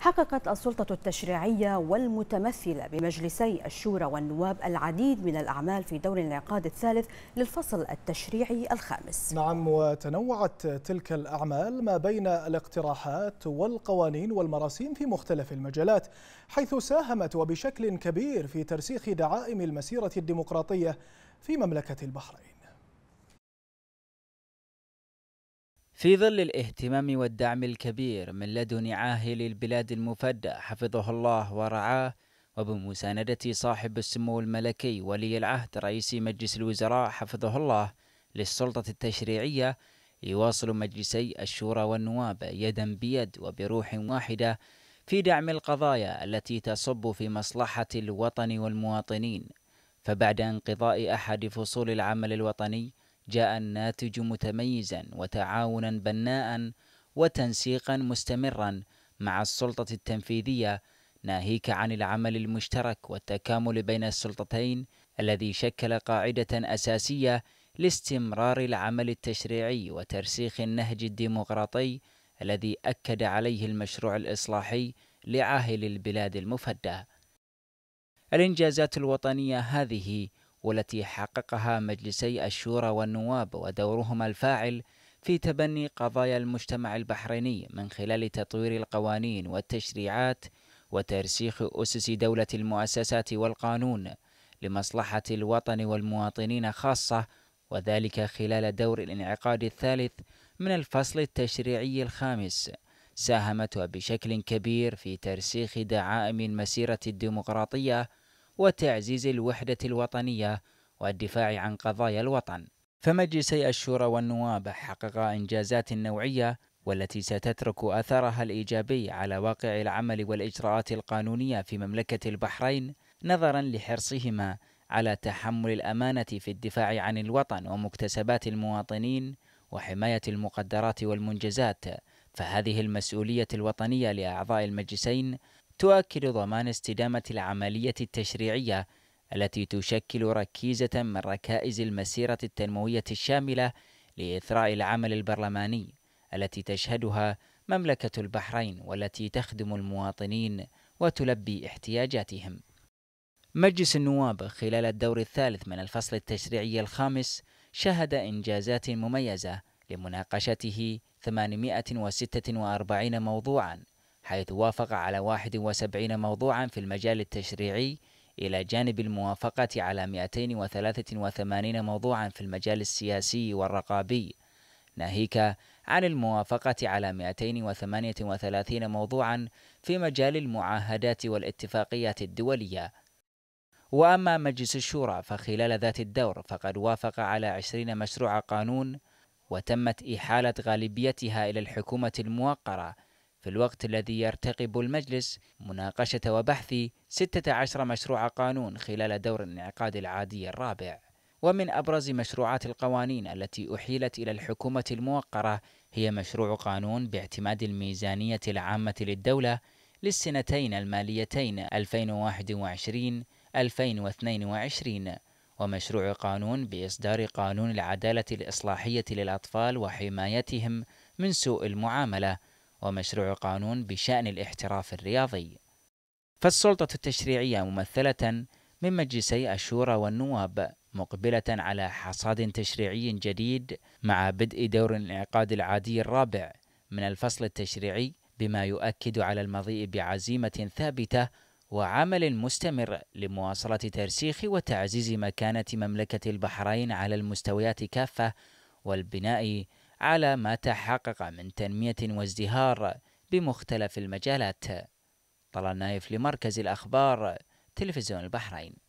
حققت السلطة التشريعية والمتمثلة بمجلسي الشورى والنواب العديد من الأعمال في دور الانعقاد الثالث للفصل التشريعي الخامس. نعم وتنوعت تلك الأعمال ما بين الاقتراحات والقوانين والمراسيم في مختلف المجالات حيث ساهمت وبشكل كبير في ترسيخ دعائم المسيرة الديمقراطية في مملكة البحرين. في ظل الاهتمام والدعم الكبير من لدن عاهل البلاد المفدى حفظه الله ورعاه وبمساندة صاحب السمو الملكي ولي العهد رئيس مجلس الوزراء حفظه الله للسلطة التشريعية يواصل مجلسي الشورى والنواب يدا بيد وبروح واحدة في دعم القضايا التي تصب في مصلحة الوطن والمواطنين. فبعد انقضاء أحد فصول العمل الوطني جاء الناتج متميزا وتعاونا بناء وتنسيقا مستمرا مع السلطة التنفيذية ناهيك عن العمل المشترك والتكامل بين السلطتين الذي شكل قاعدة أساسية لاستمرار العمل التشريعي وترسيخ النهج الديمقراطي الذي أكد عليه المشروع الإصلاحي لعاهل البلاد المفدى. الإنجازات الوطنية هذه والتي حققها مجلسي الشورى والنواب ودورهما الفاعل في تبني قضايا المجتمع البحريني من خلال تطوير القوانين والتشريعات وترسيخ أسس دولة المؤسسات والقانون لمصلحة الوطن والمواطنين خاصة وذلك خلال دور الانعقاد الثالث من الفصل التشريعي الخامس ساهمت بشكل كبير في ترسيخ دعائم المسيرة الديمقراطية وتعزيز الوحدة الوطنية والدفاع عن قضايا الوطن. فمجلسي الشورى والنواب حقق إنجازات نوعية والتي ستترك أثرها الإيجابي على واقع العمل والإجراءات القانونية في مملكة البحرين نظرا لحرصهما على تحمل الأمانة في الدفاع عن الوطن ومكتسبات المواطنين وحماية المقدرات والمنجزات. فهذه المسؤولية الوطنية لأعضاء المجلسين تؤكد ضمان استدامة العملية التشريعية التي تشكل ركيزة من ركائز المسيرة التنموية الشاملة لإثراء العمل البرلماني التي تشهدها مملكة البحرين والتي تخدم المواطنين وتلبي احتياجاتهم. مجلس النواب خلال الدور الثالث من الفصل التشريعي الخامس شهد إنجازات مميزة لمناقشته 846 موضوعا حيث وافق على 71 موضوعا في المجال التشريعي إلى جانب الموافقة على 283 موضوعا في المجال السياسي والرقابي. ناهيك عن الموافقة على 238 موضوعا في مجال المعاهدات والاتفاقيات الدولية. وأما مجلس الشورى فخلال ذات الدور فقد وافق على 20 مشروع قانون وتمت إحالة غالبيتها إلى الحكومة الموقرة في الوقت الذي يرتقب المجلس مناقشة وبحث 16 مشروع قانون خلال دور الانعقاد العادي الرابع. ومن أبرز مشروعات القوانين التي أحيلت إلى الحكومة الموقرة هي مشروع قانون باعتماد الميزانية العامة للدولة للسنتين الماليتين 2021-2022 ومشروع قانون بإصدار قانون العدالة الإصلاحية للأطفال وحمايتهم من سوء المعاملة ومشروع قانون بشأن الاحتراف الرياضي. فالسلطة التشريعية ممثلة من مجلسي الشورى والنواب مقبلة على حصاد تشريعي جديد مع بدء دور الانعقاد العادي الرابع من الفصل التشريعي بما يؤكد على المضي بعزيمة ثابتة وعمل مستمر لمواصلة ترسيخ وتعزيز مكانة مملكة البحرين على المستويات كافة والبناء على ما تحقق من تنمية وازدهار بمختلف المجالات. طلال نايف لمركز الأخبار تلفزيون البحرين.